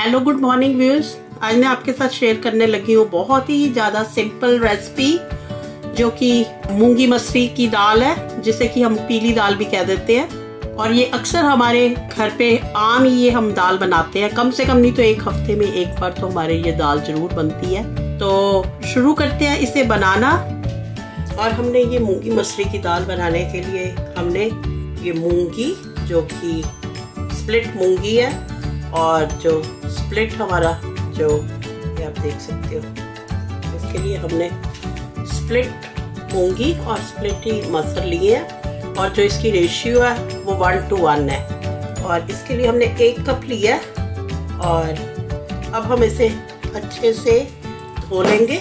Hello good morning views आज मैं आपके साथ शेयर करने लगी हूँ बहुत ही ज़्यादा सिंपल रेसिपी जो कि मूँगी मसरी की दाल है, जिसे कि हम पीली दाल भी कह देते हैं। और ये अक्सर हमारे घर पे आम ही ये हम दाल बनाते हैं। कम से कम नहीं तो एक हफ़्ते में एक बार तो हमारे ये दाल ज़रूर बनती है। तो शुरू करते हैं इसे बनाना। और हमने ये मूँगी मसरी की दाल बनाने के लिए हमने ये मूँगी, जो कि स्प्लिट मूँगी है, और जो स्प्लिट हमारा जो ये आप देख सकते हो। इसके लिए हमने स्प्लिट मूँगी और स्प्लिट ही मसर लिए हैं और जो इसकी रेशियो है वो वन टू वन है। और इसके लिए हमने एक कप लिया और अब हम इसे अच्छे से धो लेंगे।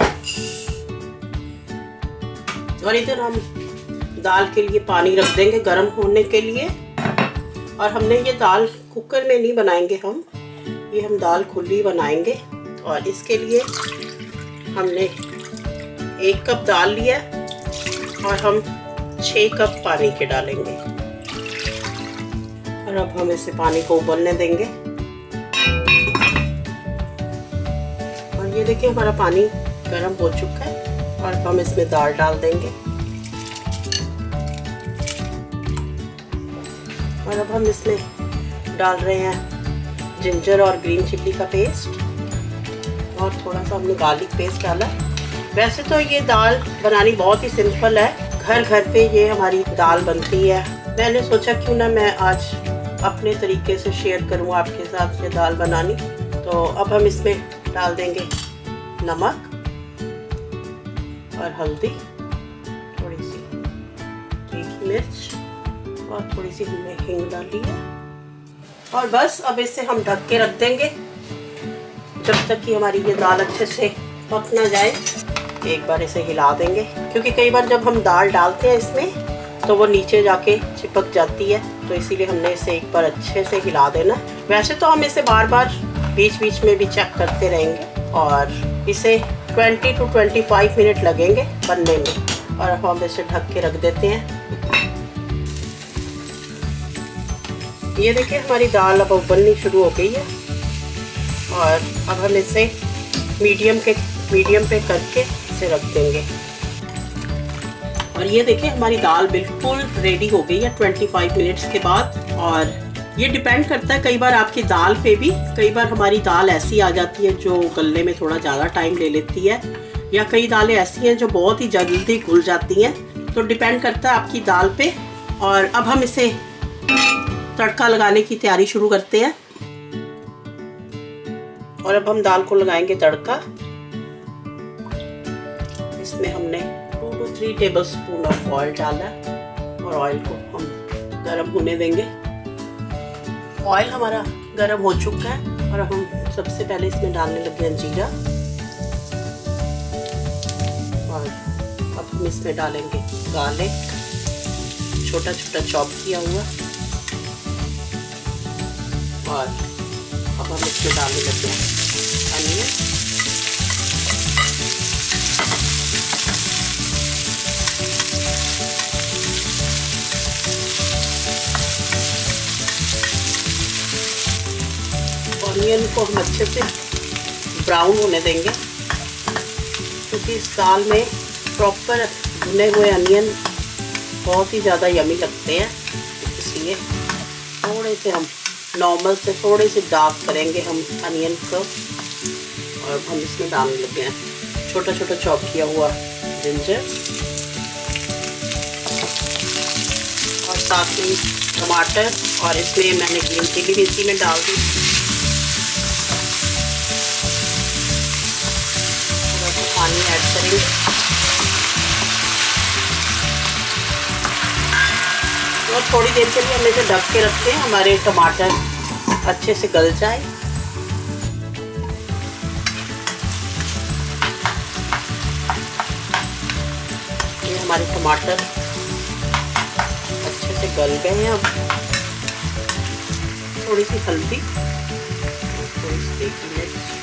और इधर हम दाल के लिए पानी रख देंगे गर्म होने के लिए। और हमने ये दाल कुकर में नहीं बनाएँगे हम। ये हम दाल खुली बनाएँगे और इसके लिए हमने एक कप दाल लिया और हम छः कप पानी के डालेंगे। और अब हम इसे पानी को उबलने देंगे। और ये देखिए हमारा पानी गर्म हो चुका है और हम इसमें दाल डाल देंगे। और अब हम इसमें डाल रहे हैं जिंजर और ग्रीन चिल्ली का पेस्ट और थोड़ा सा हमने गार्लिक पेस्ट डाला. वैसे तो ये दाल बनानी बहुत ही सिंपल है. घर घर पे ये हमारी दाल बनती है. मैंने सोचा क्यों ना मैं आज अपने तरीके से शेयर करूँ आपके साथ ये दाल बनानी. तो अब हम इसमें डाल देंगे नमक और हल्दी. थोड़ी सी मिर्च और थोड़ी सी हमने हींग डाली है. और बस, अब इसे हम ढक के रख देंगे। जब तक कि हमारी ये दाल अच्छे से पक ना जाए, एक बार इसे हिला देंगे। क्योंकि कई बार जब हम दाल डालते हैं इसमें तो वो नीचे जाके चिपक जाती है। तो इसीलिए हमने इसे एक बार अच्छे से हिला देना। वैसे तो हम इसे बार बार बीच बीच में भी चेक करते रहेंगे और इसे 20 टू 25 मिनट लगेंगे बनने में। और हम इसे ढक के रख देते हैं। ये देखिए, हमारी दाल अब उबलनी शुरू हो गई है। और अब हम इसे मीडियम के, मीडियम पे करके इसे रख देंगे। और ये देखिए, हमारी दाल बिल्कुल रेडी हो गई है 25 मिनट्स के बाद। और ये डिपेंड करता है, कई बार आपकी दाल पे भी, कई बार हमारी दाल ऐसी आ जाती है जो गलने में थोड़ा ज़्यादा टाइम ले लेती है। या कई दालें ऐसी हैं जो बहुत ही जल्दी घुल जाती हैं। तो डिपेंड करता है आपकी दाल पे। और अब हम इसे तड़का लगाने की तैयारी शुरू करते हैं। और अब हम दाल को लगाएँगे तड़का। इसमें हमने two to three tablespoon of oil डाला और ऑयल को हम गरम होने देंगे। ऑयल हमारा गरम हो चुका है और हम सबसे पहले इसमें डालने लगे हैं जीरा। और अब हम इसमें डालेंगे गार्लिक छोटा छोटा चॉप किया हुआ। और अब हम इसमें डालने लगे हैं। अनियन ऑनियन को हम अच्छे से ब्राउन होने देंगे। क्योंकि इस दाल में प्रॉपर भुने हुए अनियन बहुत ही ज़्यादा यमी लगते हैं। इसलिए थोड़े से हम नॉर्मल से थोड़े से डार्क करेंगे हम अनियन को। और हम इसमें डालने लगे हैं। छोटा छोटा चॉप किया हुआ जिंजर और साथ ही टमाटर। और इसमें मैंने ग्रीन चिली भी इसी में डाल दी। पानी ऐड करेंगे। और थोड़ी देर के लिए हम इसे ढक के रखते हैं। हमारे टमाटर अच्छे से गल जाए। ये हमारे टमाटर अच्छे से गल गए हैं अब। थोड़ी सी हल्दी, थोड़ी सी मिर्च।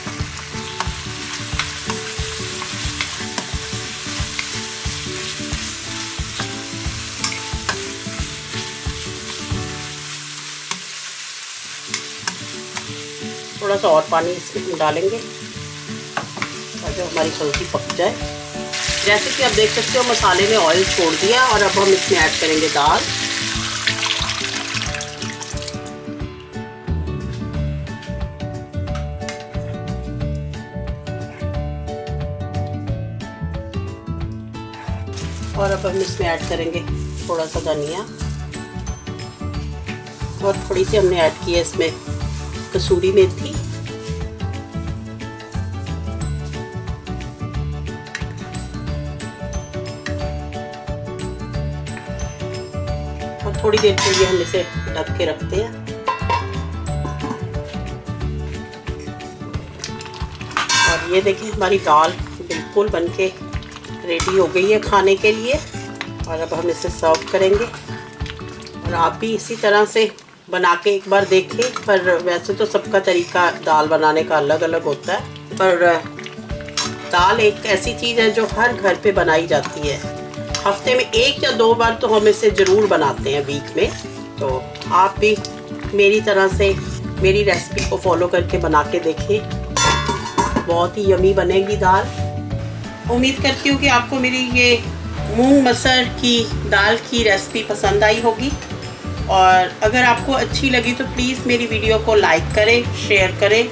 थोड़ा सा और पानी इसमें डालेंगे, ताकि हमारी सब्ज़ी पक जाए। जैसे कि आप देख सकते हो, मसाले ने ऑयल छोड़ दिया और अब हम इसमें ऐड करेंगे दाल। और अब हम इसमें ऐड करेंगे थोड़ा सा धनिया। और थोड़ी सी हमने ऐड की है इसमें कसूरी मेथी। थोड़ी देर के लिए हम इसे ढक के रखते हैं। और ये देखिए, हमारी दाल बिल्कुल बनके रेडी हो गई है खाने के लिए। और अब हम इसे सर्व करेंगे। और आप भी इसी तरह से बना के एक बार देखें, पर वैसे तो सबका तरीका दाल बनाने का अलग अलग होता है। पर, दाल एक ऐसी चीज़ है जो हर घर पे बनाई जाती है। हफ़्ते में एक या दो बार तो हम इसे ज़रूर बनाते हैं वीक में। तो आप भी मेरी तरह से मेरी रेसिपी को फॉलो करके बना के देखें बहुत ही यमी बनेगी दाल। उम्मीद करती हूँ कि आपको मेरी ये मूंग मसर की दाल की रेसिपी पसंद आई होगी। और अगर आपको अच्छी लगी तो प्लीज़ मेरी वीडियो को लाइक करें शेयर करें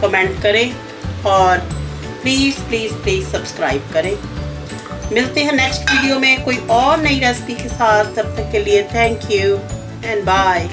कमेंट करें और प्लीज़ प्लीज़ प्लीज़ सब्सक्राइब करें। मिलते हैं नेक्स्ट वीडियो में कोई और नई रेसिपी के साथ, तब तक के लिए थैंक यू एंड बाय